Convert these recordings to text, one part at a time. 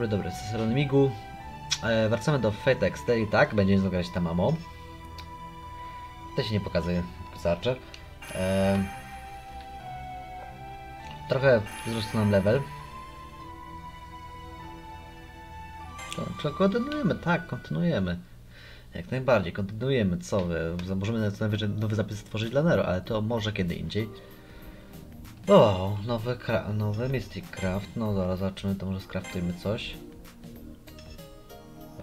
Dobry, dobry, strony Migu. E, wracamy do Fate Exteri, tak? Będziemy znów grać tam mamą. To się nie pokazuje, Archer. E, trochę wzrósł nam level. To, kontynuujemy, tak, kontynuujemy. Jak najbardziej, kontynuujemy. Co wy? Możemy co najwyżej nowy zapis stworzyć dla Nero, ale to może kiedy indziej. O, nowy, nowy Mystic Craft. No zaraz zobaczymy, to może skraftujmy coś.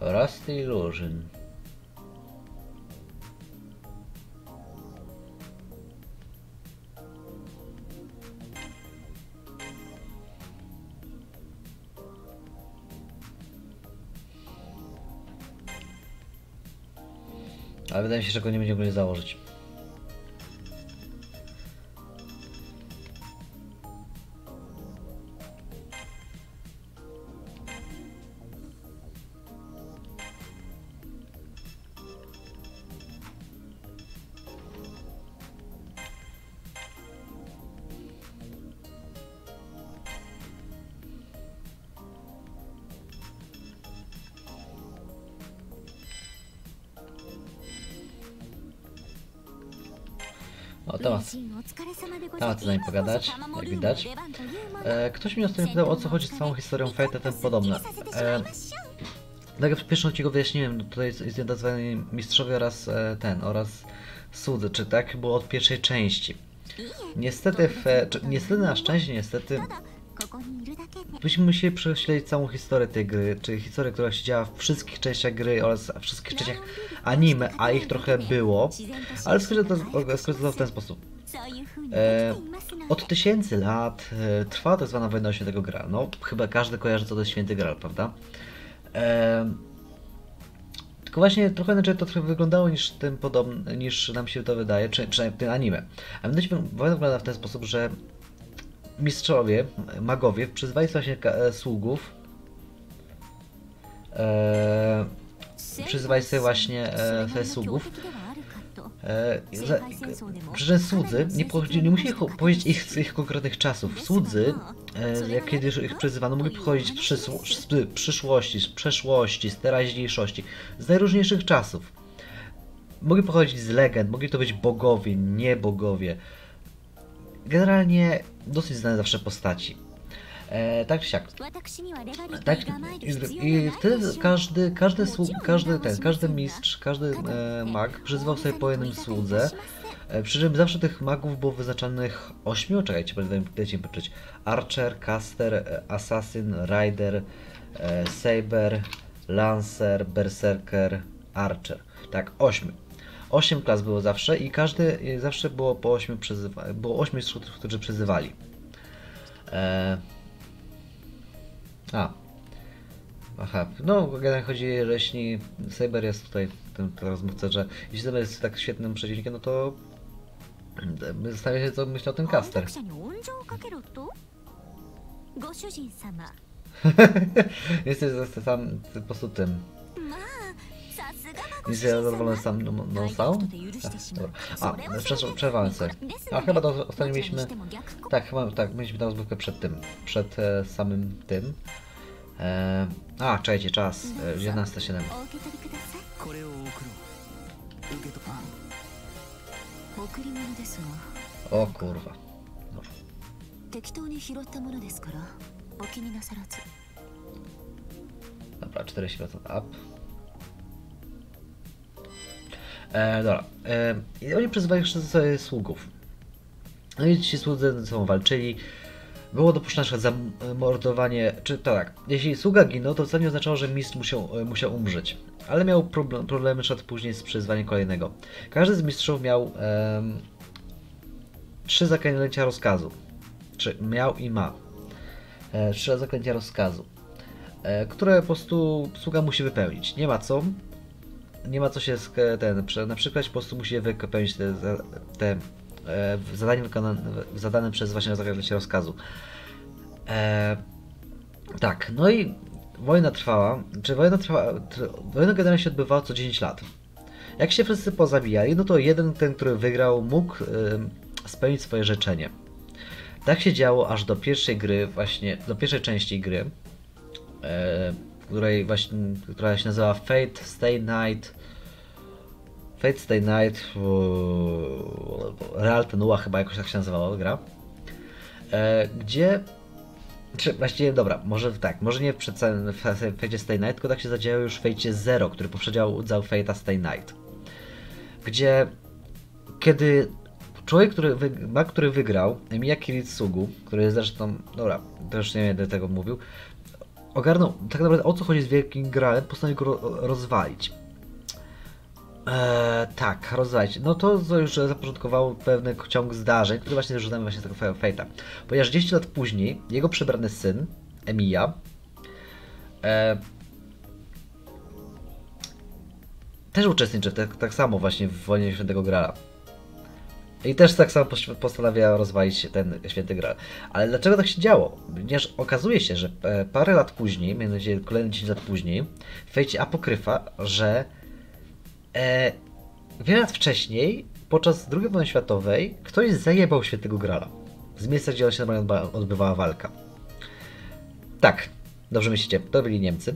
Rusty Illusion. Ale wydaje mi się, że go nie będziemy założyć. O, temat. Temat z nami pogadać, jak widać. E, ktoś mnie ostatnio pytał, o co chodzi z całą historią Fate tym podobne. E, tak jak w pierwszym odcinku wyjaśniłem, no tutaj jest, jest nazwany mistrzowie oraz e, ten, oraz słudzy, czy tak było od pierwszej części. Niestety, czy, niestety na szczęście, niestety, byśmy musieli prześledzić całą historię tej gry, czyli historię, która się działa w wszystkich częściach gry oraz w wszystkich częściach anime, a ich trochę było, ale skrócę w ten sposób. E, od tysięcy lat e, trwała tak zwana wojna o świętego Graal. No, chyba każdy kojarzy co to jest święty Graal, prawda? E, tylko właśnie trochę inaczej to trochę wyglądało niż tym podobne, niż nam się to wydaje, czy, przynajmniej tym anime. A mianowicie wojna wygląda w ten sposób, że mistrzowie, magowie przyzwali właśnie e, sługów e, przyzwali sobie właśnie e, sobie sługów e, słudzy nie, nie musieli powiedzieć ich, ich konkretnych czasów. Słudzy, e, jak kiedy ich przyzywano, mogli pochodzić z, z przyszłości, z przeszłości, z teraźniejszości, z najróżniejszych czasów. Mogli pochodzić z legend, mogli to być bogowie, nie bogowie. Generalnie dosyć znane zawsze postaci. E, tak czy siak. Tak, i, I wtedy każdy, każdy, sług, każdy, ten, każdy mistrz, każdy e, mag przyzwał sobie po jednym słudze. E, przy czym zawsze tych magów było wyznaczanych ośmiu, czekajcie, dajcie mi poczyć. Archer, Caster, e, Assassin, Rider, e, Saber, Lancer, Berserker, Archer. Tak, ośmiu. Osiem klas było zawsze i każdy, zawsze było po ośmiu przyzywa, było ośmiu mistrzów, którzy przyzywali. E, a. Aha, no generalnie chodzi, że jeśli Saber jest tutaj ten rozmówca, że jeśli Saber jest tak świetnym przeciwnikiem, no to zastanawia się, co myśli o tym caster. Jesteś sam po prostu tym. Nic ja zadowolony sam no, no stał? A, przerwałem sobie. A chyba to ostatnio mieliśmy... Tak, chyba tak, mieliśmy tę rozmówkę przed tym, przed e, samym tym. E, a, czekajcie, czas. E, 11.07. O kurwa. No. Dobra, 40% up. E, dobra. E, I oni przyzywali sobie sługów. No i ci słudzy ze sobą walczyli. Było dopuszczone na zamordowanie, czy to tak, jeśli sługa ginął, to wcale nie oznaczało, że mistrz musiał, musiał umrzeć. Ale miał problem, problemy szedł później z przyzwaniem kolejnego. Każdy z mistrzów miał em, trzy zaklęcia rozkazu. Czy miał i ma. E, trzy zaklęcia rozkazu. E, które po prostu sługa musi wypełnić. Nie ma co, nie ma co się ten, na przykład po prostu musi wypełnić te, te e, zadanie wykonane, zadane przez właśnie zaklęcie rozkazu. E, tak, no i wojna trwała, czy wojna trwała, wojna generalnie się odbywała co 10 lat. Jak się wszyscy pozabijali, no to jeden, ten, który wygrał, mógł spełnić swoje życzenie. Tak się działo aż do pierwszej gry, właśnie do pierwszej części gry, e, której właśnie, która się nazywa Fate Stay Night. Fate Stay Night. Real Tenua chyba jakoś tak się nazywała gra. E, gdzie czy właściwie, dobra, może tak, może nie w przedstawionym Fate Stay Night, tylko tak się zadziało już w Fate Zero, który poprzedzał Fate'a Stay Night. Gdzie, kiedy człowiek, który, ma, który wygrał, Emiya Kiritsugu, który jest zresztą, dobra, też nie będę tego mówił, ogarnął tak naprawdę o co chodzi z Wielkim Gralem, postanowił go ro, rozwalić. Eee, tak, rozwalić. No to, już zapoczątkowało pewny ciąg zdarzeń, który właśnie zrzucamy właśnie z tego Fate'a. Ponieważ 10 lat później jego przebrany syn, Emiya, e, też uczestniczy tak, tak samo właśnie w wojnie Świętego Grala. I też tak samo postanawia rozwalić ten Święty Graal. Ale dlaczego tak się działo? Ponieważ okazuje się, że e, parę lat później, mianowicie kolejne 10 lat później, w fejcie apokryfa, że e, wiele lat wcześniej, podczas II wojny światowej, ktoś zajebał Świętego Grala. Z miejsca, gdzie się normalnie odbywała walka. Tak, dobrze myślicie, to byli Niemcy.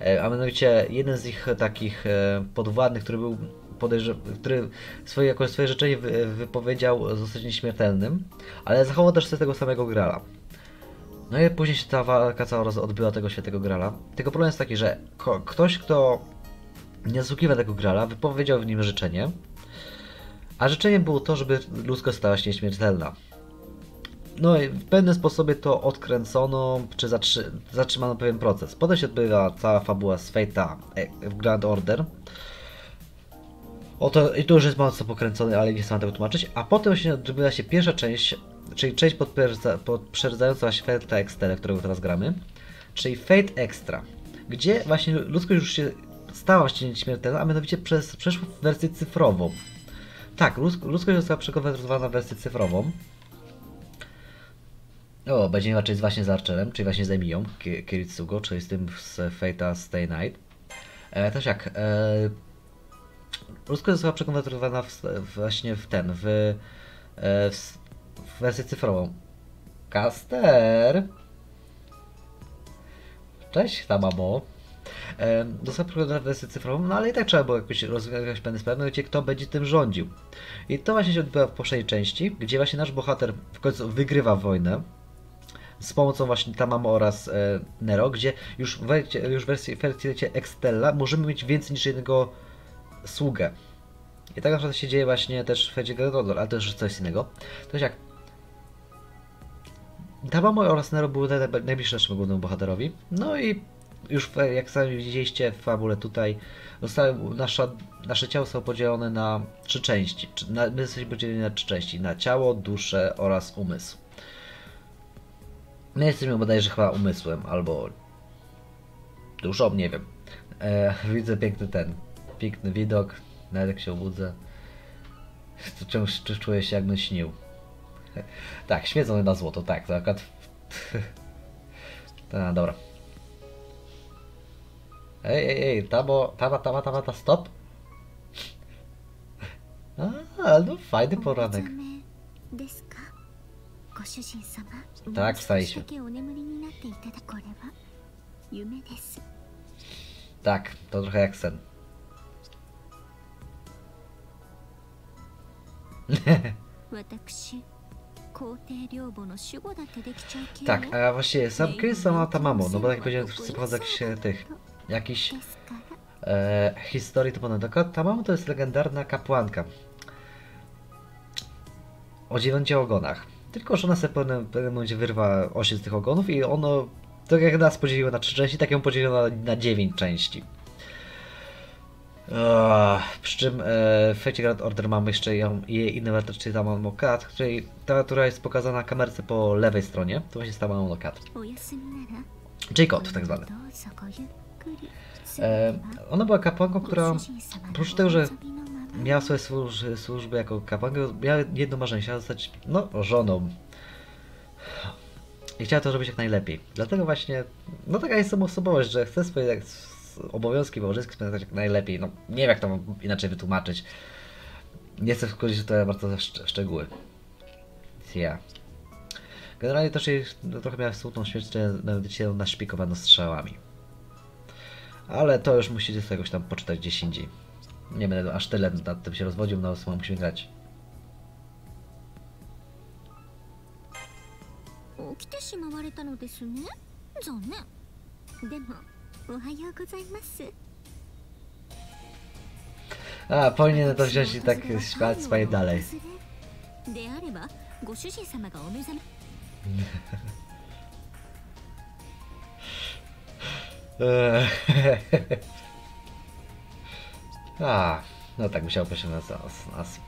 E, a mianowicie jeden z ich takich e, podwładnych, który był podejrzew- który swoje, jakoś swoje życzenie wy- wypowiedział zostać nieśmiertelnym, ale zachował też tego samego Grala. No i później się ta walka cała odbyła tego świętego Grala. Tylko problem jest taki, że ktoś, kto nie zasługiwał tego Grala, wypowiedział w nim życzenie, a życzeniem było to, żeby ludzkość stała się nieśmiertelna. No i w pewnym sposobie to odkręcono, czy zatrzy- zatrzymano pewien proces. Potem się odbywa cała fabuła z Fate'a w Grand Order. Oto, I tu już jest mocno pokręcony, ale nie chcę tego tłumaczyć. A potem się odbywa się pierwsza część, czyli część podprzedzająca Fate'a Extra, którego teraz gramy, czyli Fate Extra, gdzie właśnie ludzkość już się stała właściwie nieśmiertelna, a mianowicie przez, przeszła w wersję cyfrową. Tak, ludzkość została przekonwertowana w wersję cyfrową. O, będzie raczej właśnie z Archerem, czyli właśnie z Emiją Kiritsugo, czyli z tym z Fate'a Stay Night. E, też jak, e, ludzkość została przekonwertowana właśnie w ten, w, e, w, w wersję cyfrową. Caster! Cześć, ta mamo. E, została przekonwertowana w wersję cyfrową, no ale i tak trzeba było jakoś rozwiązać pewne sprawy, gdzie kto będzie tym rządził. I to właśnie się odbywa w poprzedniej części, gdzie właśnie nasz bohater w końcu wygrywa wojnę z pomocą właśnie Tamamo oraz e, Nero, gdzie już w, już w wersji, w wersji Extella możemy mieć więcej niż jednego sługę. I tak naprawdę się dzieje właśnie też w Fedzie Gradodor, ale to już coś innego. To jest jak Tamamo oraz Nero były najbliższe naszemu głównemu bohaterowi. No i już jak sami widzieliście w fabule tutaj, zostały, nasza, nasze ciało są podzielone na trzy części. Na, my jesteśmy podzieleni na trzy części. Na ciało, duszę oraz umysł. My jesteśmy bodajże chyba umysłem, albo duszą, nie wiem. E, widzę piękny ten, piękny widok, nawet jak się obudzę. Wciąż czuję się jakbym śnił. tak, świecony na złoto, tak, to akurat... A, dobra. Ej, ej, ej, tamo, tama, tama, tama, ta stop. A, no fajny poranek. Tak, wstaje się. Tak, to trochę jak sen. tak, a właściwie sam kiedy sama ta mamo, no bo jak powiedziałem, wszyscy pochodzą jakichś tych, jakichś e, historii typu taka ta mamo to jest legendarna kapłanka o dziewięciu ogonach. Tylko, że ona sobie w pewnym, pewnym momencie wyrwa 8 z tych ogonów i ono, tak jak nas podzieliło na 3 części, tak ją podzieliło na, na 9 części. Przy czym e, w Fate Grand Order mamy jeszcze ją, jej inny czyli tam mamy Kat, której ta, która jest pokazana na kamerce po lewej stronie, to właśnie jest ta Mamono Kat. Czyli kot tak zwany. E, ona była kapłanką, która oprócz tego, że miała swoje służby, służby jako kapłanka, miała jedno marzenie, chciała zostać, no, żoną. I chciała to robić jak najlepiej. Dlatego właśnie, no taka jest sama osobowość, że chce swoje obowiązki małżeńskie spędzać jak najlepiej. No, nie wiem jak to inaczej wytłumaczyć. Nie chcę wchodzić w te bardzo szcz szczegóły. Ja. Generalnie też jej no, trochę miała smutną śmierć, nawet się naszpikowano strzałami. Ale to już musicie sobie jakoś tam poczytać gdzieś indziej. Nie będę aż tyle nad tym się rozwodził, no co musimy grać. 起きてしまわれたのですね残念でもおはようございます A, powinien to wziąć i tak śpiewać swoje dalej. であればご主人様がお目覚め Eee. A, no tak musiałoby się nas. nas, nas.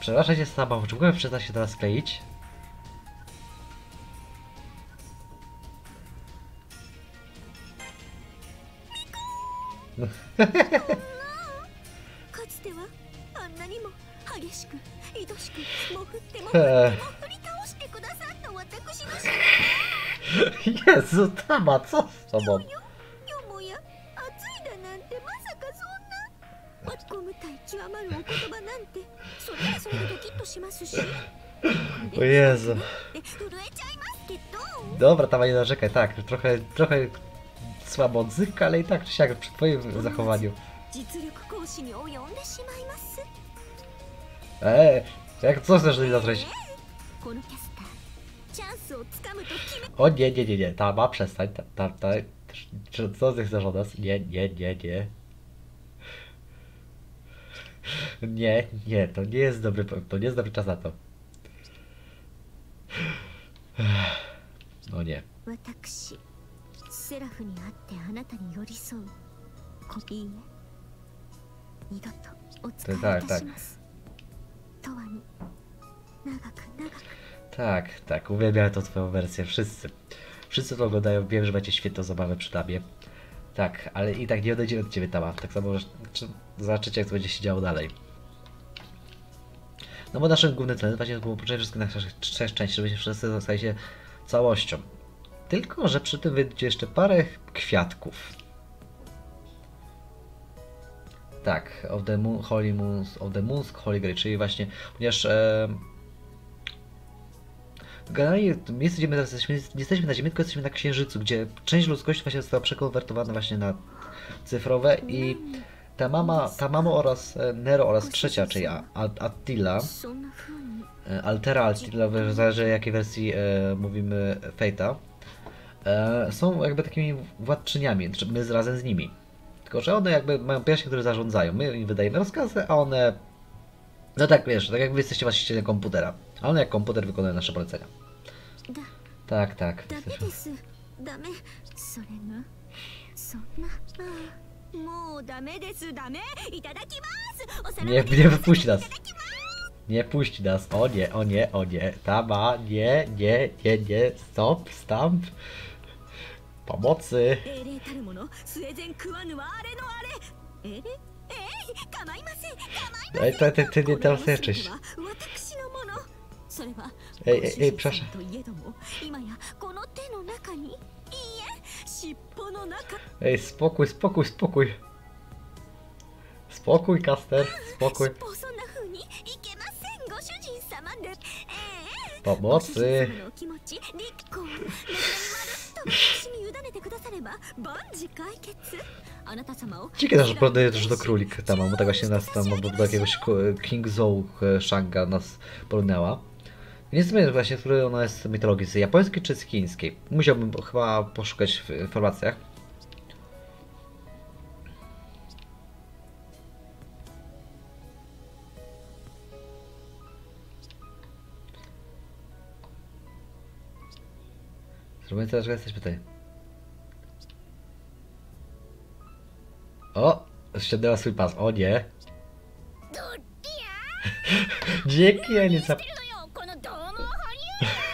Przepraszam się sama, czy mogłem przestać się teraz kleić? かつてはあんなにも激しく愛しくもふってもり倒してくださった私のし Jezu, Tama, co z tobą? よもや熱いだなんてまさかそんな落ち込む極まるお言葉なんてそれはそれでドキッとしますし O narzekaj, tak, trochę, trochę słabo odzyka, ale i tak czy siak przy twoim zachowaniu. Eee, jak co chcesz mi zatrąć? O nie, nie, nie, nie, ta ma przestań, ta, ta, ta, czy, co ty chcesz od nas? Nie, nie, nie, nie. Nie, nie, to nie jest dobry, to nie jest dobry czas na to. No nie. 私セラフに会ってあなたに寄り添うコピーへ二度とお伝えいたしますとわに長く長く Tak, tak, uwielbiam tą twoją wersję, wszyscy. Wszyscy to oglądają, wiem, że macie świetną zabawę przy tabie. Tak, ale i tak nie odejdziemy od ciebie tama. Tak samo, że czy zobaczycie, jak to będzie się działo dalej. No bo naszym głównym celem właśnie było poczekać wszystkich naszych trzech części, żeby się wszyscy stali się całością. Tylko, że przy tym wyjdzie jeszcze parę kwiatków. Tak, of the moon, Holy Moons, of the Moons, Holy Grail, czyli właśnie, ponieważ e, generalnie my jesteśmy, teraz, jesteśmy, nie jesteśmy na Ziemi, tylko jesteśmy na Księżycu, gdzie część ludzkości właśnie została przekonwertowana właśnie na cyfrowe i ta mama, ta mama oraz e, Nero oraz trzecia, czyli Attila, e, Altera Altila, zależy jakiej wersji e, mówimy Fate'a, E, są jakby takimi władczyniami, znaczy my razem z nimi. Tylko, że one jakby mają piersi, które zarządzają. My im wydajemy rozkazy, a one... No tak, wiesz, tak jak wy jesteście właścicielem komputera. A one jak komputer wykonują nasze polecenia. Tak, tak. Nie, nie wypuści nas. Nie puść nas. O nie, o nie, o nie. Tama, nie, nie, nie, nie. Stop, stamp. Pomocy. 英霊たるものスウェーデン食わぬはあれのあれえれえい構いません構い Ej, ty, ty, ty nie teraz leczysz. は私のものそれはえいご主人えいプラシャ様といえども今やこの手の中にいいえ尻尾の中 Ej, spokój, spokój, spokój. Spokój, Caster, spokój. 尻尾そんな風にいけませんご主人様でええ Pomocy. ご主人様のお気持ち立候なくなりまるっと私に委ねてくだ Dzięki też podaję też do królik tam, bo tak właśnie nas tam do jakiegoś King Zou e, Shanga nas porównała. Nie wiem właśnie, z której ona jest mitologii, z japońskiej czy z chińskiej. Musiałbym chyba poszukać w informacjach. Zrobię teraz, jesteś pytanie. O, ściągnęła swój pas. O nie. dzięki Ani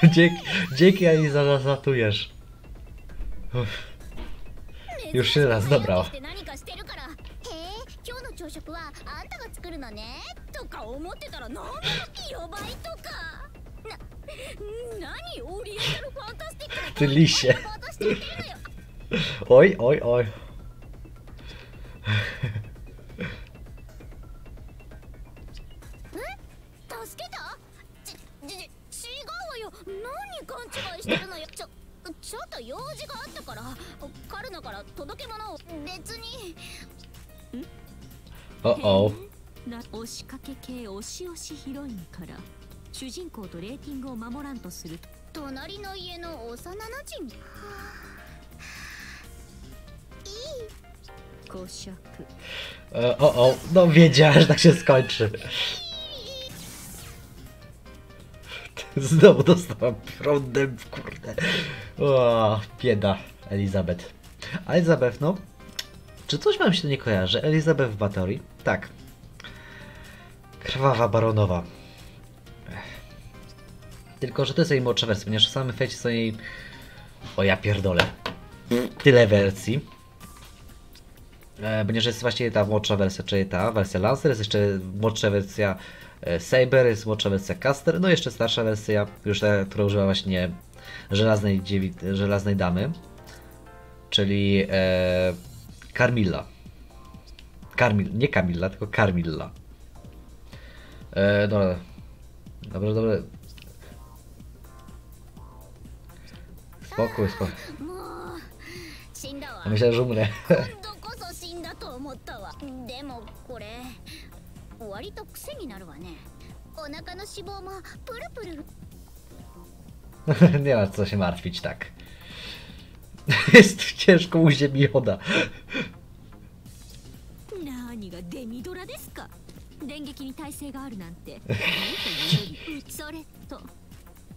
dzięki, dzięki Ani za nas. Już się raz, dobra. Ty lisie. Oj, oj, oj. 助けた？違うよ。何勘違いしてるのよ。ちょちょっと用事があったから。カルナから届け物を。別に。押しかけ系押し押しヒロインから。主人公とレーティングを守らんとする。隣の家の幼なじみいい。E, O, o. No wiedziałem, że tak się skończy. Znowu dostałam prądem, kurde. O, bieda. Elizabeth. Elizabeth, no. Czy coś wam się to nie kojarzy? Elizabeth Bathory? Tak. Krwawa baronowa. Tylko, że to jest jej młodsza wersja, ponieważ w samym fejcie są jej... O ja pierdolę. Tyle wersji. E, ponieważ jest właśnie ta młodsza wersja, czyli ta wersja Lancer, jest jeszcze młodsza wersja e, Saber, jest młodsza wersja Caster, no jeszcze starsza wersja, już ta, która używa właśnie żelaznej, dziewi, żelaznej damy, czyli e, Carmilla. Carmil, nie Camilla, tylko Carmilla. E, dobra, dobra, dobra. Spokój, spokój. Myślę, że umrę. ったわでもこれ割と癖になるわねお腹の脂肪もプルプル Nie ma co się martwić, tak. Jest ciężko uziemiona. 何がデミドラですか電撃に耐性があるなんてそれと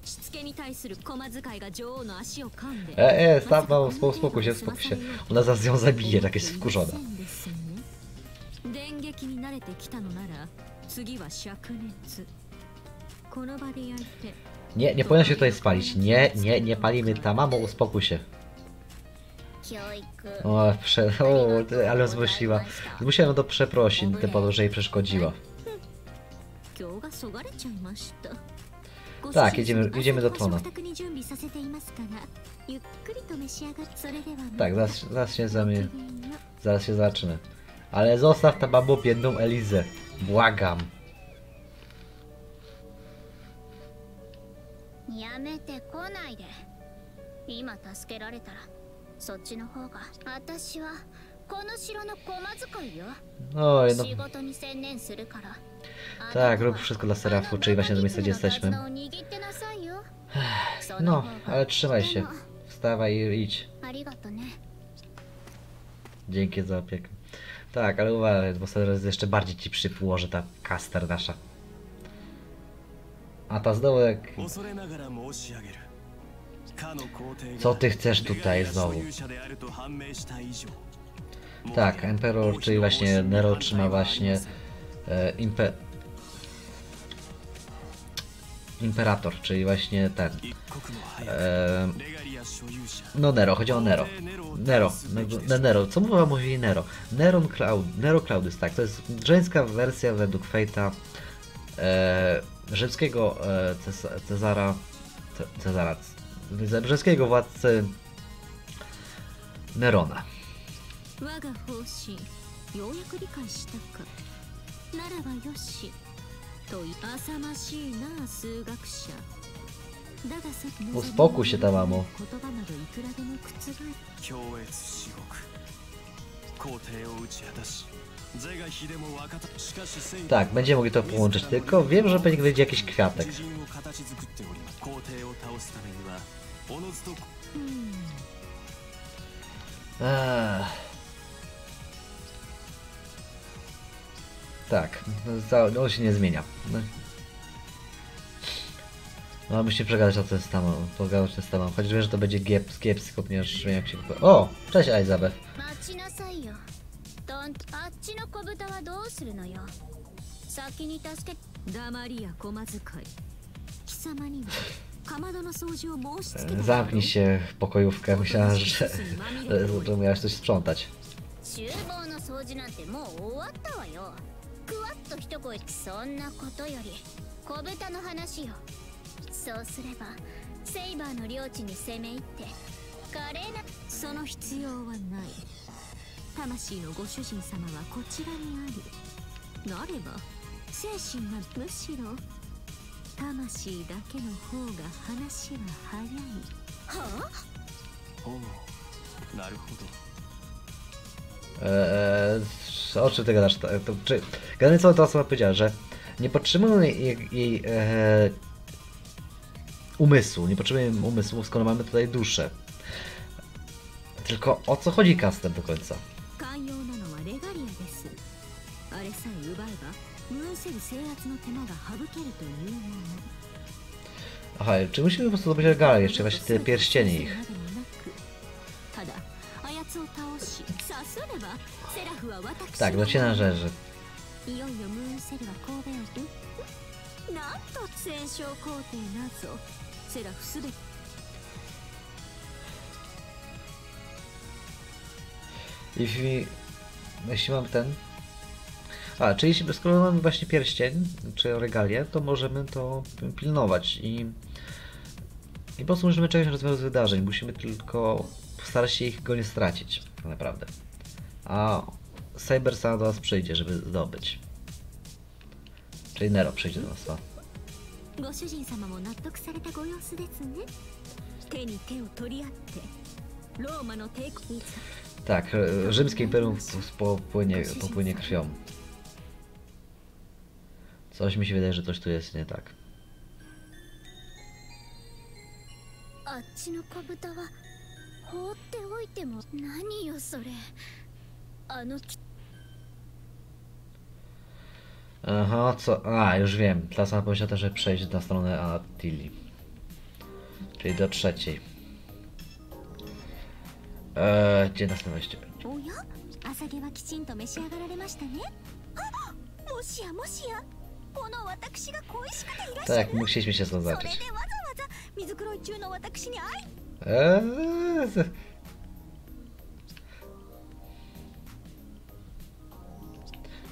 しつけに対する駒使いが女王の足を噛んで E, e, staw, mało, spokój, spokój się, spokój się. Ona zaraz ją zabije, tak jest wkurzona. 電撃に慣れてきたのなら次は灼熱この場で焼いて Nie, nie powinno się tutaj spalić. Nie, nie, nie palimy tam. Mamo, uspokój się. 教育 O, prze... o ty- ale zmyśliła. Musiałem to przeprosić, tym powodu, że jej przeszkodziła. 今日がそがれちゃいました。 Tak, jedziemy- jedziemy do trona. ご主人様食卓に準備させていますから、ゆっくりと召し上がって、それではまた Tak, zaraz, zaraz się ご zamy... きげんよう Zaraz się zacznę. Ale zostaw ta babo biedną Elizę. Błagam. Oj, no. Tak, rób wszystko dla Serafu, czyli właśnie do miejsca, gdzie jesteśmy. No, ale trzymaj się. Wstawaj i idź. Dzięki za opiekę. Tak, ale uważaj, bo teraz jeszcze bardziej ci przypłoży ta kaster nasza. A ta znowu jak... Co ty chcesz tutaj znowu? Tak, Emperor, czyli właśnie Nero trzyma właśnie e, imper Imperator, czyli właśnie ten... 一刻も早く E, レガリア所有者 no Nero, chodzi o Nero. Nero, no, Nero, co mowa mówi Nero? Neron Cloud, Nero Claudus, tak, to jest żeńska wersja według Fate'a e, rzymskiego e, Ces- Cezara, Ce, Cezara, C- rzymskiego władcy Nerona. 我が方針ようやく理解したかならばよし とい浅ましいな数学者だがさ Uspokój się, ta mamo. 言葉などいくらでも覆る強越至極皇帝を打ち果たし是が非でも若たしかし戦 Tak, będziemy mogli to połączyć, tylko wiem, że będzie będzie jakiś kwiatek. 自 Tak, no, za- on się nie zmienia. No. No, musimy przegadać o tym samym, pogadać o tym samym. Chociaż wiem, że to będzie kiep, kiepsko, ponieważ wiem jak się... O! Cześć Elizabeth. 待ちなさいよとんあっちの小豚はどうするのよ先に助け黙りや駒使い貴様にはかまどの掃除を申し付けた Zamknij się w pokojówkę, myślałem, że, że, że miałeś coś sprzątać. 厨房の掃除なんてもう終わったわよ クワッと一声そんなことより小豚の話よそうすればセイバーの領地に攻め入って華麗なその必要はない。魂のご主人様はこちらにある。なれば精神がむしろ魂だけの方が話は早い。はあ？ほうなるほど E, eee, o czym ty gadasz? To, czy, generalnie ta osoba powiedziała, że nie potrzebujemy jej, jej e, umysłu, nie potrzebujemy umysłu, skoro mamy tutaj duszę. Tylko o co chodzi kastem do końca? Aha, czy musimy po prostu zdobyć regale jeszcze, właśnie te pierścienie ich? Tak, の do cię należy. いよいよムーンセルは神戸をんなんと戦勝皇帝なぞセラフすべて Jeśli, jeśli mam ten... A, czyli jeśli, skoro mamy właśnie pierścień, czy regalię, to możemy to pilnować i... I po prostu możemy czekać na rozwój wydarzeń. Musimy tylko starać się ich go nie stracić, tak naprawdę. A Cyber sam do nas przyjdzie, żeby zdobyć. Czyli Nero przyjdzie do nas. no. ご主人様も納得されたご様子ですね手に手を取り合ってローマの帝国に Tak, e, rzymskie imperium popłynie, popłynie krwią. Coś mi się wydaje, że coś tu jest nie tak. あっちの小豚は放ってお Aha, co? A, już wiem. Teraz mam pomyśleć też, że przejść na stronę Attili. Czyli do trzeciej. Eee, gdzie następne wejście będzie? Tak, musieliśmy się zgodzać. Eee,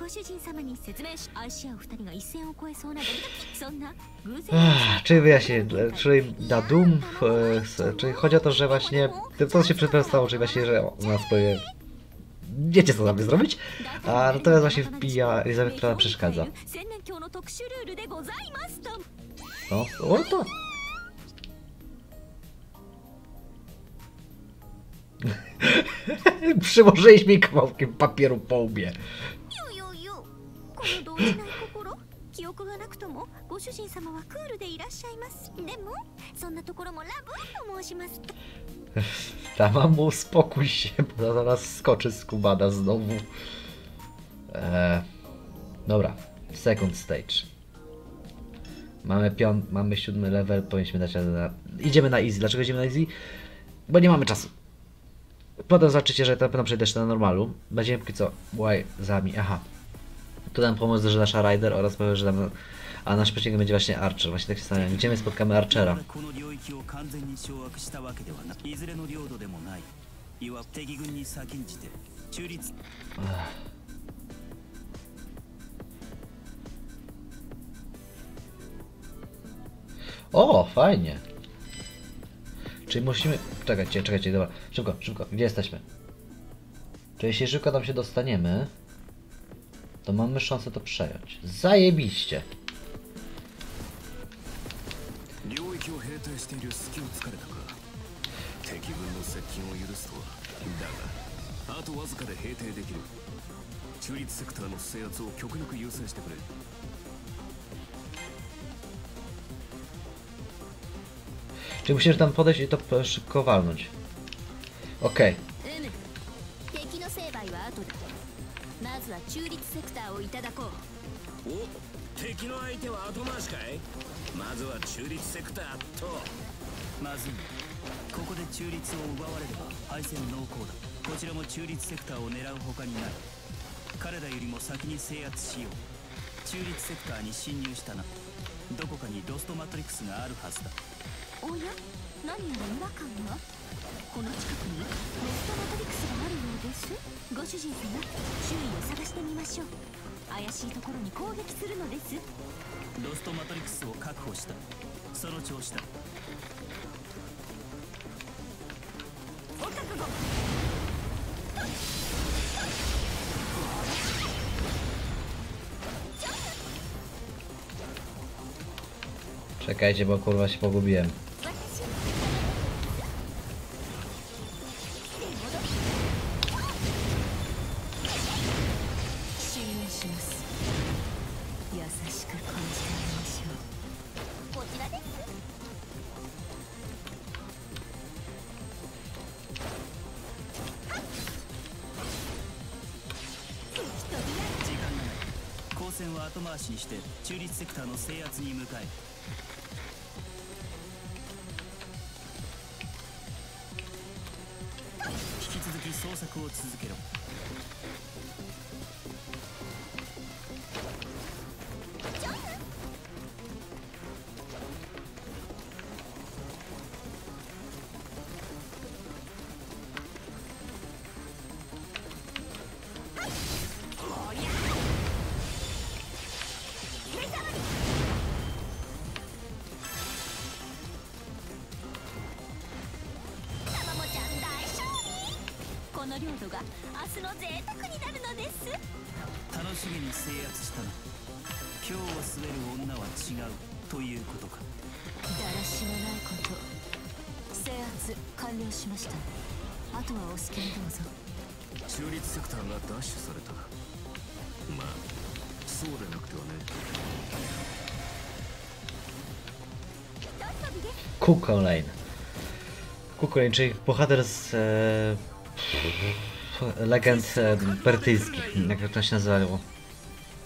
ご主人様に説明し愛し合う二人が一線を越えそうなドキドキそんna偶然 Ach, Czyli wyjaśnię, e, czyli na Doom, e, s- czyli chodzi o to, że właśnie, to co się przedstawiało, czyli właśnie, że o, nas powie, wiecie co mamy zrobić, a natomiast właśnie wbija Elizabeth, która nam przeszkadza. 千年教の特殊ルールでございますと No, o to. Przyłożyliśmy jej kawałkiem papieru po łbie. よよよこの動じない心記憶がなくともご主人様はクールでいらっしゃいますでもそんなところもラブと申しますと Tamamu, uspokój się, bo zaraz skoczy z kubada znowu. Eee, dobra, second stage. Mamy piąt, mamy siódmy level, powinniśmy dać radę na... Idziemy na easy. Dlaczego idziemy na easy? Bo nie mamy czasu. Potem zobaczycie, że na pewno przejdę jeszcze na normalu. Będziemy póki co... Łaj, zami, aha. tu nam pomoc że nasza Rider oraz że nam... A nasz przeciwnik będzie właśnie Archer. Właśnie tak się stanie. gdzie my spotkamy Archera. O, fajnie. Czyli musimy... Czekajcie, czekajcie, dobra. Szybko, szybko. Gdzie jesteśmy? Czyli jeśli szybko tam się dostaniemy to mamy szansę to przejąć. Zajebiście! Czyli musisz tam podejść i to szybko walnąć. Okej. Okay. ずは中立セクターをいただこう。お敵の相手は後回しかい？まずは中立セクターと。まずいここで中立を奪われれば敗戦濃厚だ。こちらも中立セクターを狙う他にない。彼らよりも先に制圧しよう。中立セクターに侵入したな。どこかにロストマトリックスがあるはずだ。おや？何やら違和感が？この近くにロストマトリックスがあるようです。ご主人様周囲を探してみましょう。怪しいところに攻撃するのです。ロストマトリックスを確保した。その調子だお覚悟 Czekajcie, bo kurwa się pogubiłem. が明日の贅沢になるのです。楽しげに制圧したな。今日を据える女は違うということか。だらしのないこと。制圧完了しました。あとはお好きにどうぞ。中立セクターが奪取された。まあそうでなくてはね。Online, czyli bohater z e, legend e, brytyjskich, jak to się nazywało.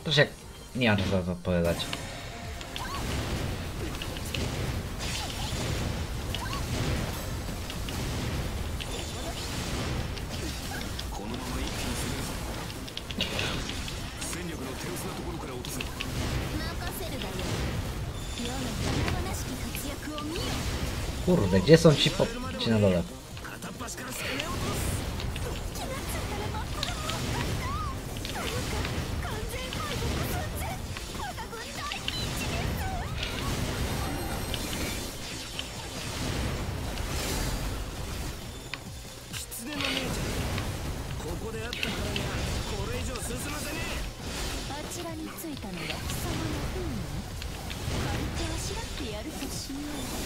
Proszę, jak... nie mam czasu opowiadać. Kurde, gdzie są ci po... ci na dole? いたのは貴様の運軽くあしらってやるとしよう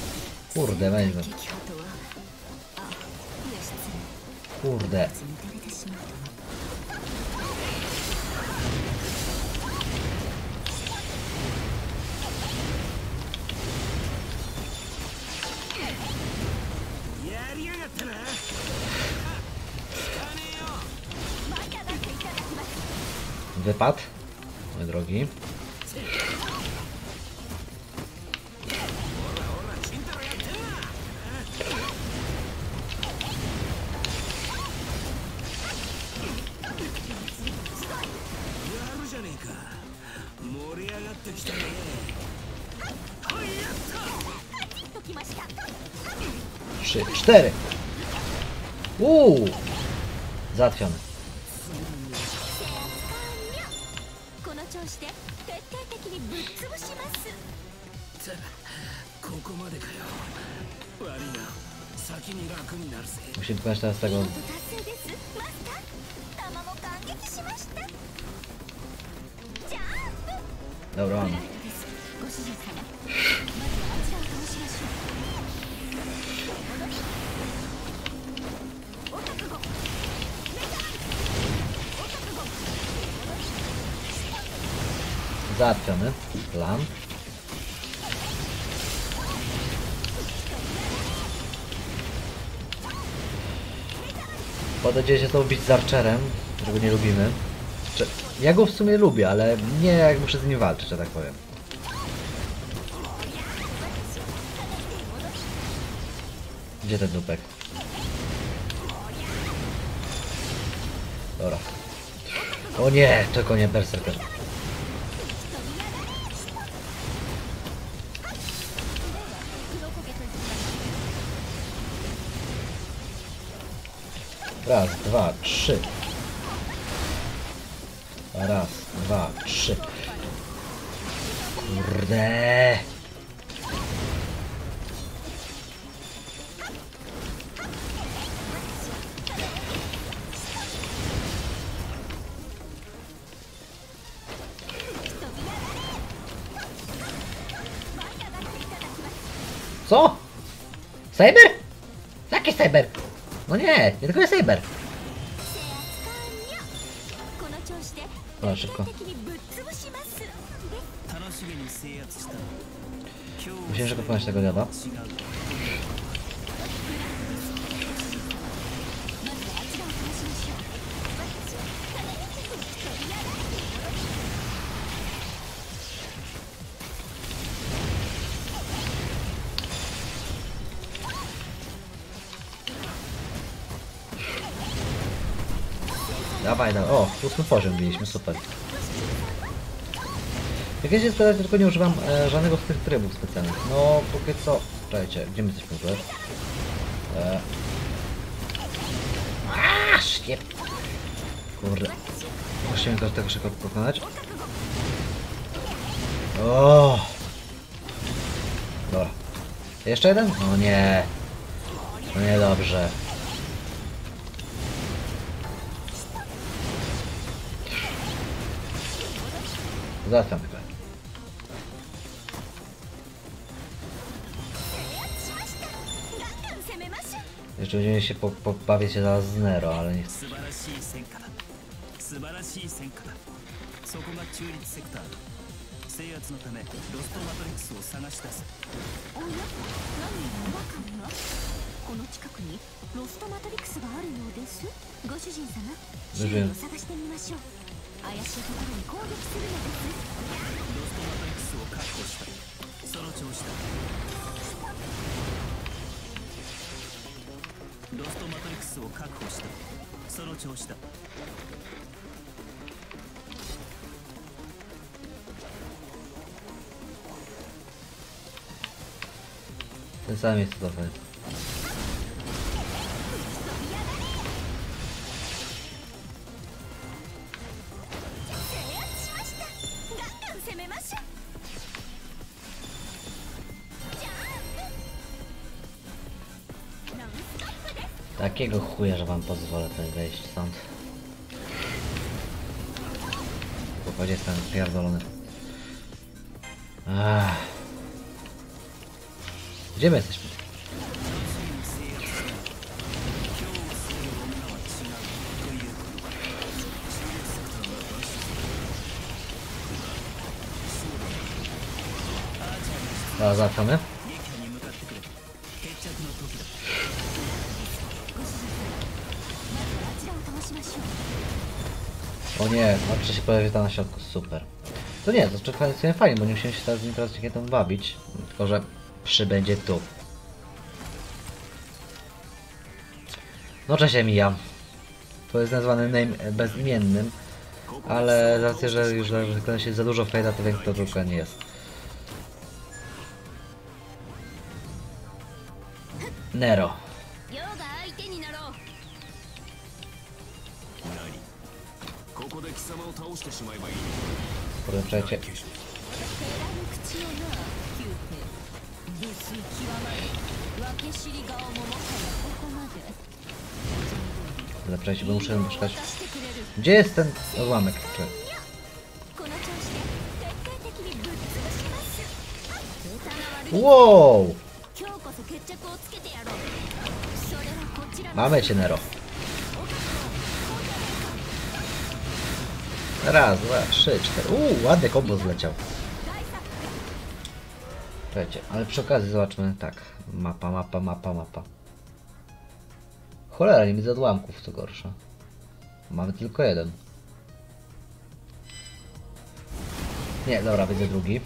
deux pattes drogi. Trzy, cztery. ぜ Musimy wykonać teraz 見 tego 事 Podejdzie się znowu bić z Archerem, którego nie lubimy. Ja go w sumie lubię, ale nie jak muszę z nim walczyć, że tak powiem. Gdzie ten dupek? Dobra. O nie, tylko nie berserker. Raz, dwa, trzy. Raz, dwa, trzy. Kurde. Co? Cyber? Jaki cyber? No nie, nie tylko jest Saber. O, szybko. Musiałem szybko pokonać tego diabła. Dawaj, dawaj. O, ósmy poziom mieliśmy, super. Jak ja się sprawdzać, tylko nie używam e, żadnego z tych trybów specjalnych. No, póki co... Czekajcie, gdzie my jesteśmy tutaj? E... Aaa! Kurde. Musimy to tego szybko pokonać. O! Dobra. Jeszcze jeden? O nie. No niedobrze. Załatwiamy go. Jeszcze będziemy się po, pobawić się zaraz z Nero, ale nie chcę. 素晴らしい戦果だ素晴らしい戦果だそこが中立セクター制圧のためロストマトリックスを探し出すおや？何違和感がこの近くにロストマトリックスがあるようですご主人様を探してみましょう怪しいところに攻撃するのですロストマトリックスを確保した。その調子だロストマトリックスを確保した。その調子だ Ten sam jest cudowny. Takiego chuja, że wam pozwolę tutaj wejść stąd. Popadzie jestem pierdolony. Gdzie my jesteśmy? Zaczynamy. O nie, znaczy się pojawi tam na środku, super. To nie, to czekanie sobie fajnie, bo nie musimy się teraz z nim teraz rakietą bawić, tylko że przybędzie tu. No cześć Emilia. To jest nazwany name bezimiennym, ale z racji, że już wykona się za dużo fejda, to wiem kto to dokładnie jest. Nero. przecie. Ale przejść, bo muszę szukać. Gdzie jest ten odłamek? Czy... Wow! Mamy cię, Nero. Raz, dwa, trzy, cztery. Uuu, ładny kombo zleciał. Słuchajcie, ale przy okazji zobaczmy tak. Mapa, mapa, mapa, mapa. Cholera, nie widzę odłamków, co gorsza. Mamy tylko jeden. Nie, dobra, widzę drugi.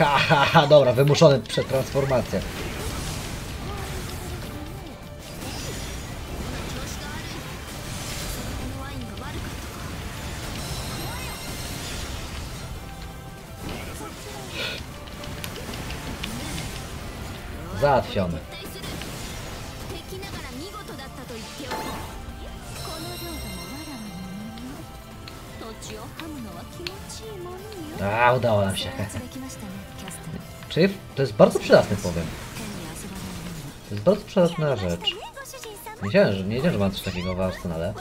Ha, ha, ha, dobra, wymuszone przetransformacja. Załatwione. A, udało nam się. Czyli to jest bardzo przydatne powiem. To jest bardzo przydatna rzecz. Nie wiedziałem, że, nie wiedziałem, że mam coś takiego w arsenale.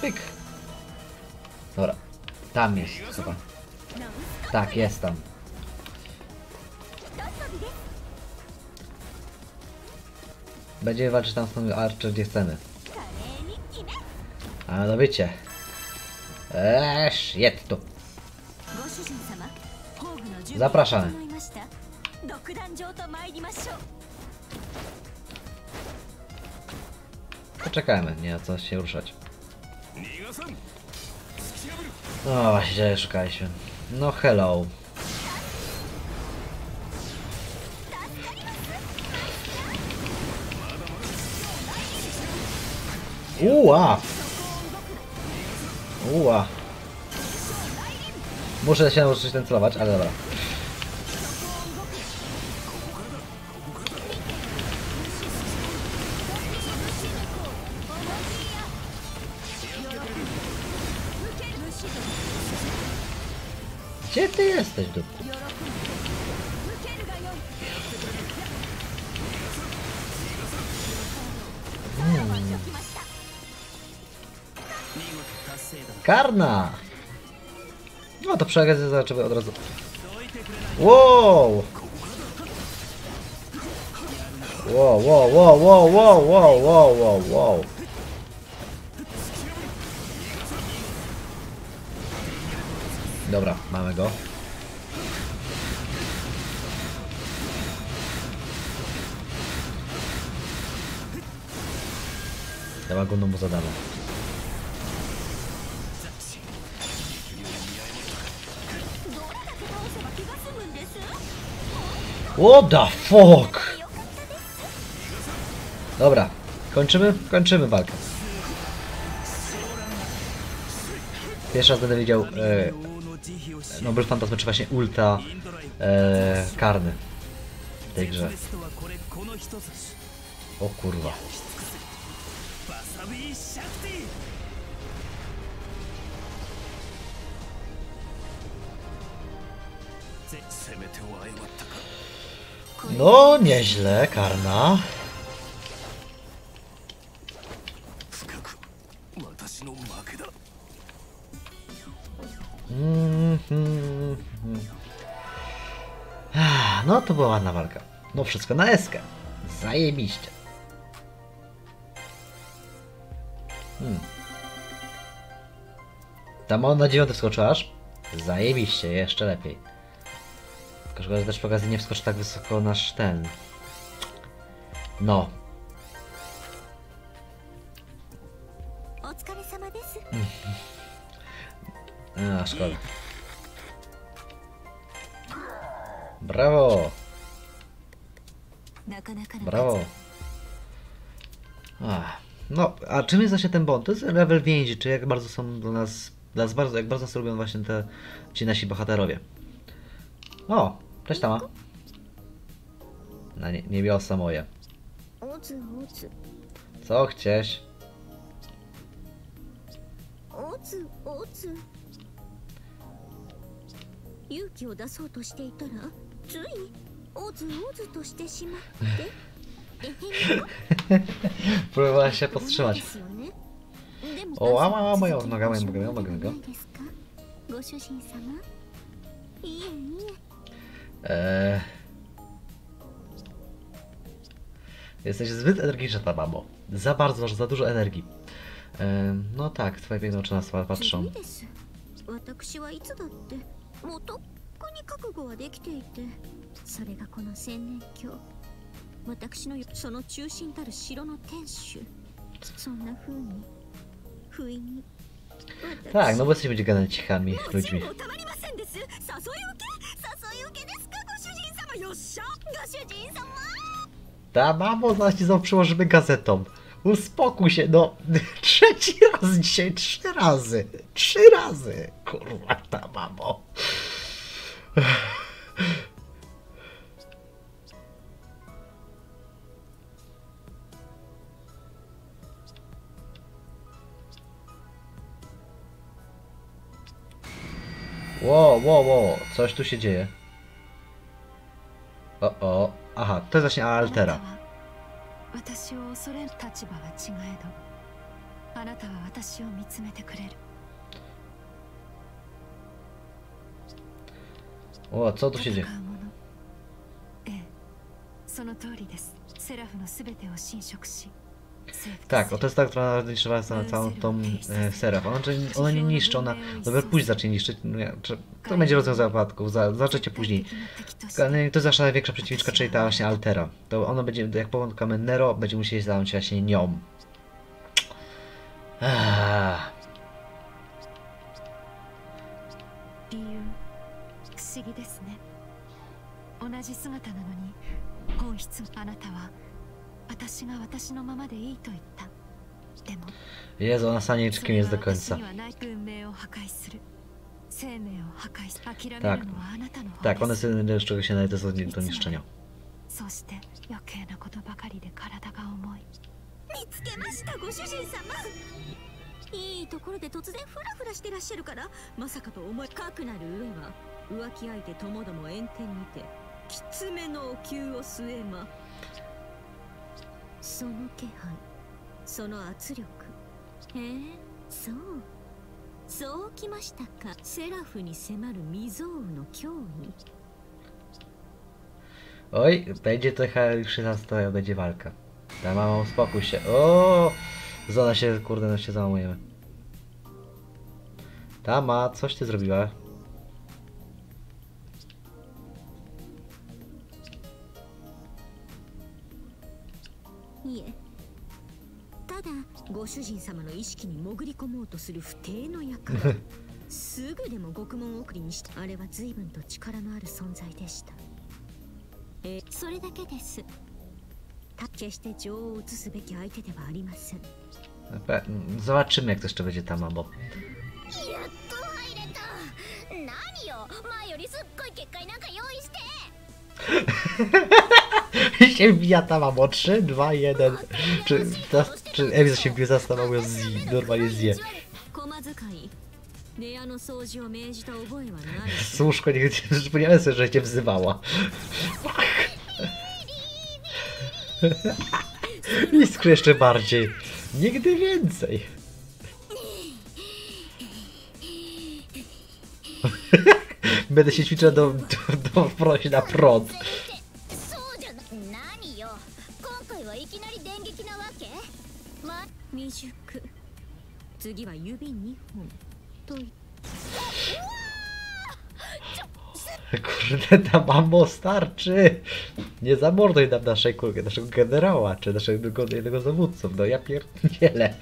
Pyk. Dobra. Tam jest, chyba. Tak, jest tam. Będziemy walczyć tam z tą archer gdzie chcemy. A no wiecie. Eee, shit, tu. Zapraszamy. Poczekajmy, nie ma co się ruszać. O, źle szukaliśmy. No hello. Uła! Uła! Muszę się nauczyć ten celować, ale dobra. przy zaczęły od razu. Wow! Wow, wow, wow, wow, wow, wow, wow, wow, wow. Dobra, mamy go. Dawaj go no mu zadamy. What the fuck? Dobra, kończymy? Kończymy walkę. Pierwszy raz będę widział e, Nobel Fantasma, czy właśnie ulta e, karny w tej grze. O kurwa. No, nieźle, karna. Mhm. No to była ładna walka. No wszystko na eskę. Zajebiście. Hmm. Tam on na dziewiąty skoczyłaś? Zajebiście, jeszcze lepiej. Tylko też pokazy nie wskoczy tak wysoko nasz ten. No. Mhm. A, szkoda. Brawo! Brawo! No, a czym jest właśnie ten bond? To jest level więzi, czy jak bardzo są do nas, dla nas bardzo, jak bardzo nas robią właśnie te, ci nasi bohaterowie. O, cześć tama. Na nie, niebiosa moje. おつおつ Co chcieć? おつおつ勇気を出そうとしていたらついおずおずとしてしまってえへん Próbowała się で powstrzymać. すよねでもおあわあ Eee... Jesteś zbyt energiczna, ta mamo. Za bardzo, masz za dużo energii. Eee, no tak, twoje piękne oczy na nas ず patrzą. Tak, no bo jesteśmy gigantyczkami ludźmi. Ta mamo zaraz ci znowu przyłożymy gazetą. Uspokój się, no. Trzeci raz dzisiaj, trzy razy. Trzy razy. Kurwa ta mamo. Ło, ło, ło, coś tu się dzieje. O, o, aha, to jest właśnie Altera. あなたは私を恐れる立場は違えどあなたは私を見つめてくれる O, co tu się 戦 dzieje? う者ええその通りですセラフのすべてを侵食し征服 tak, o testach, która niszczyła całą tą e, seraf. Ona, ona nie niszczy, ona dopiero później zacznie niszczyć. No to będzie rozwiązanie wypadków, za, zaczniecie później. No to jest nasza największa przeciwniczka, czyli ta właśnie Altera. To ona będzie, jak powątkamy Nero, będzie musieli zająć się właśnie nią. Ah. 私が私のままでいいと言った。でも Jezu, ona sama nie wie, kim jest do końca. それは私にはない運命を破壊する。生命を破壊す諦め Tak. るのはあなたの方 Tak, で one す są z czego się należy do, do niszczenia. そして余計なことばかりで体が重い。見つけましたご主人様。いいところで突然フラフラしてらっしゃるから。まさかと思いかくなる上は浮気相手ともども炎天にてきつめのお灸を据えまその気配その圧力へえそうそうきましたかセラフに迫る未曾有の脅威 Oj, będzie trochę już się nastaja, będzie walka. Ta mama, uspokój się. O, Zona się, kurde, no się załamujemy. Tama, coś ty zrobiła? に潜り込もうとする不定の役割すぐでも獄門送りにしたあれは随分と力のある存在でした。えそれだけです。た決して情を移すべき相手ではありません。Pe- Zobaczymy, jak to jeszcze będzie Tama, bo やっと入れた。何よ前よりすっごい結界なんか用意して。Się wbija Tama, bo 3, 2, 1. Czy, teraz, Czy Eliza się wbił zastanowił, zi, normalnie zje. Słuszko, nie przypomniałem sobie, że cię wzywała. Iskry jeszcze bardziej. Nigdy więcej. Będę się ćwiczył do, do, do na prąd. 次は指2本とい Kurde, ta mamo starczy. Nie zamorduj nam naszej, kurde, naszego generała, czy naszego jednego z dowódców. No ja pierdzielę.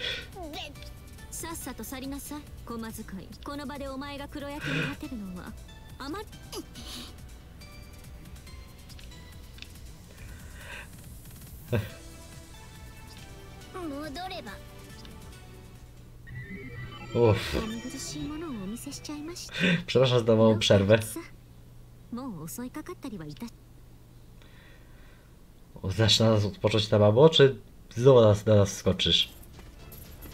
さっさと去りなさい駒使いこの場でお前が黒焼きに立てるのはあまり戻れば Uff. お見苦しいものをお見せしちゃいました Przepraszam za małą przerwę. さもう襲いかかったりはいた Znasz na nas odpocząć ta babo, czy znowu nas, na nas skoczysz?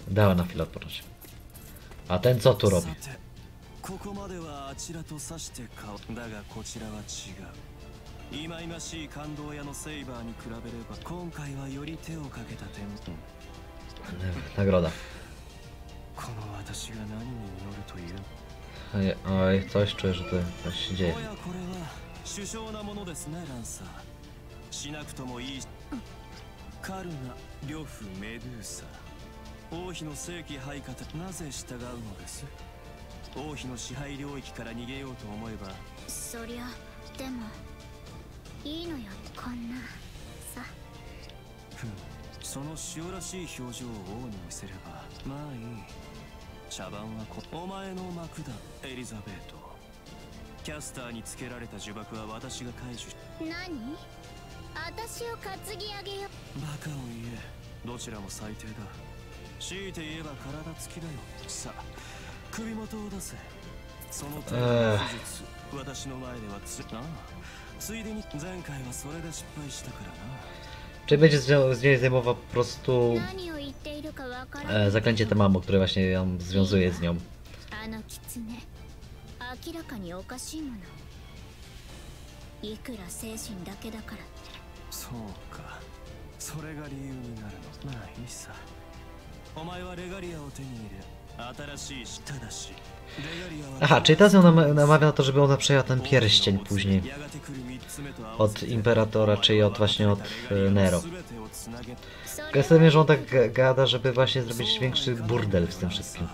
Dała na chwilę odpocząć. A ten co tu robi? さてここまではあちらと指して顔だがこちらは違う忌々しい感動屋のセイバーに比べれば今回はより手をかけた点 Nagroda. この私が何に乗るという？Oj, coś czuję, że to coś się お dzieje. やこれは首相なものですねランサーしなくともいいカルナ・リョフ・メドゥーサ王妃の正規配下なぜ従うのです王妃の支配領域から逃げようと思えばそりゃでもいいのよこんなさふんそその塩らしい表情を王に見せればまあいい茶番はこお前の幕だエリザベート。キャスターにつけられた呪縛は私が解除し何？私を担ぎ上げよバカを言えどちらも最低だ。強いて言えば体つきだよ。さあ首元を出せ。その程度の技術私の前ではつああついでに前回はそれで失敗したからな。Czy będzie z nią, zajmował po prostu 何を言っているかわから e, zaklęcie Tamamo, które właśnie ją związuje z nią. Aha, czyli teraz ją nam namawia na to, żeby ona przejęła ten pierścień później. Od Imperatora, czyli od właśnie od e, Nero. Ja sobie wiem, że on tak gada, żeby właśnie zrobić większy burdel z tym wszystkim.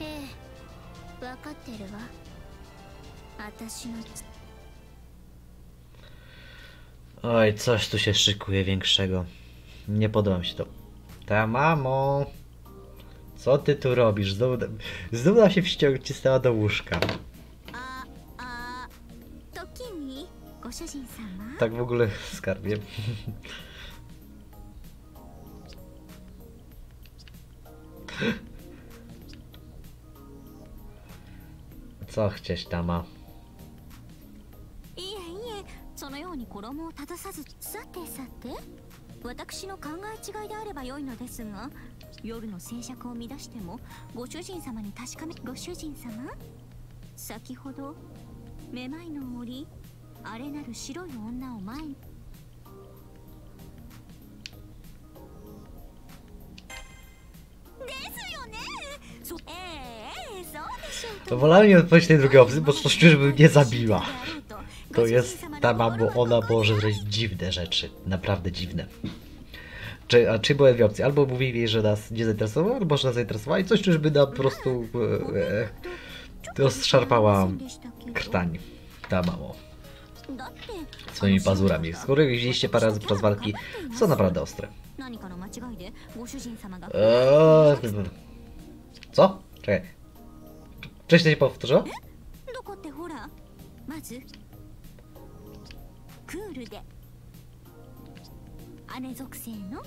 Eh, hey. Oj, coś tu się szykuje większego. Nie podoba mi się to. Ta mamo! Co ty tu robisz? Znowu, znowu się wciągnęła do łóżka. Tak w ogóle skarbie. Co chcieć tama? そのように衣を正さずさてさて。私の考え違いであれば良いのですが夜の静寂を乱してもご主人様に確かめご主人様？先ほどめまいの折あれなる白い女を前に。To wolałem nie odpowiedzieć tej drugiej opcji, bo coś czuję, żeby mnie zabiła. To jest tama, bo ona może zrobić dziwne rzeczy. Naprawdę dziwne. Czy, a czy były dwie opcje? Albo mówili, że nas nie zainteresowało, albo że nas zainteresowali. Coś, coś by nam po prostu e, e rozszarpała krtań. Ta mało. Swoimi pazurami, z których widzieliście parę razy podczas walki, są naprawdę ostre. Eee, co? Czekaj. Wcześniej się powtórzyło? クールで。姉属性の。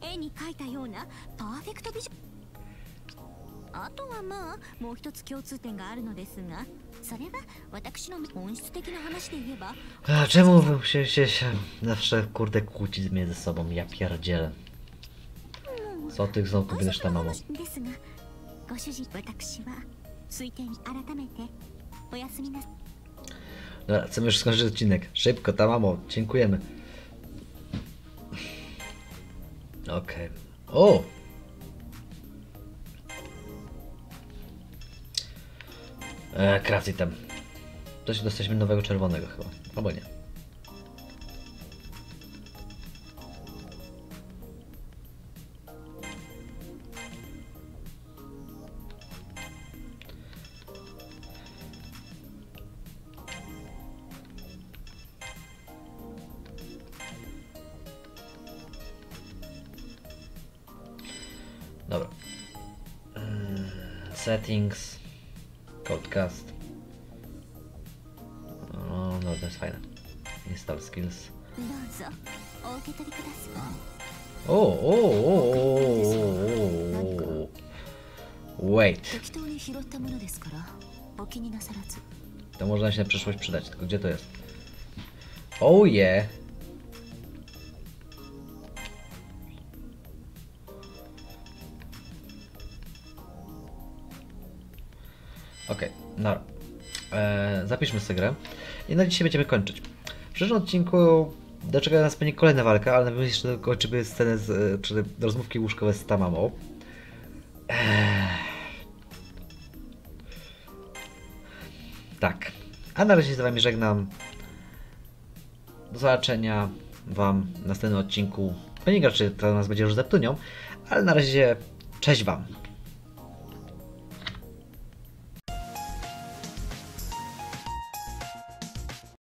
絵に描いたような。パーフェクトビジョンあとはまあもう一つ共通点があるのですが。それは私の本質的な話で言えば。A czemu wy się, się, się zawsze kurde kłócić między sobą? Ja pierdzielę. Co ty znowu będziesz tam mamą? ですがご主人私は推定改めておやすみなさ chcemy już skończyć odcinek. Szybko, ta mamo, dziękujemy. Okej. O! E, Craft item. To się dostaliśmy nowego czerwonego chyba. Albo nie. settings, podcast. No, no to jest fajne. Install skills. O, o, o, o, Wait. To można się na przyszłość przydać, tylko gdzie to jest? Oh yeah! Okej, no. Eee, zapiszmy sobie grę. I na dzisiaj będziemy kończyć. W przyszłym odcinku doczeka nas pewnie kolejna walka, ale najpierw jeszcze kończymy scenę z, e, czy rozmówki łóżkowe z Tamamą. Eee. Tak. A na razie z wami żegnam. Do zobaczenia wam w następnym odcinku. Pewnie graczy to nas będzie już zeptunią, ale na razie cześć wam.